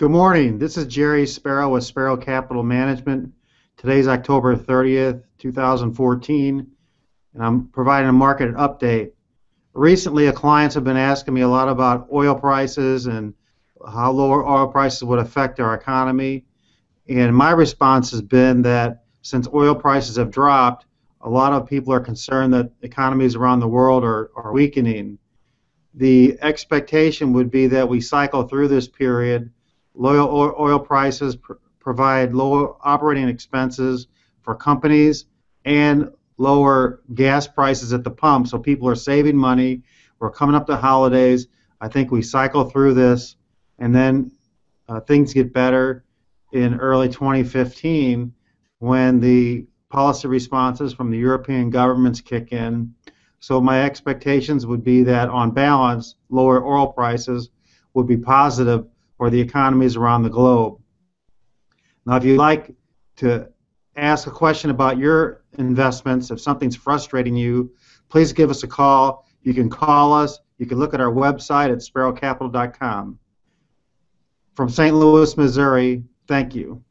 Good morning. This is Gerry Sparrow with Sparrow Capital Management. Today's October 30th, 2014, and I'm providing a market update. Recently, clients have been asking me a lot about oil prices and how lower oil prices would affect our economy. And my response has been that since oil prices have dropped, a lot of people are concerned that economies around the world are, are weakening. The expectation would be that we cycle through this period. Low oil prices pr provide lower operating expenses for companies and lower gas prices at the pump, so people are saving money. We're coming up to holidays. I think we cycle through this, and then uh, things get better in early 2015 when the policy responses from the European governments kick in. So my expectations would be that on balance, lower oil prices would be positive for the economies around the globe. Now, if you'd like to ask a question about your investments, if something's frustrating you, please give us a call. You can call us. You can look at our website at sparrowcapital.com. From St. Louis, Missouri, thank you.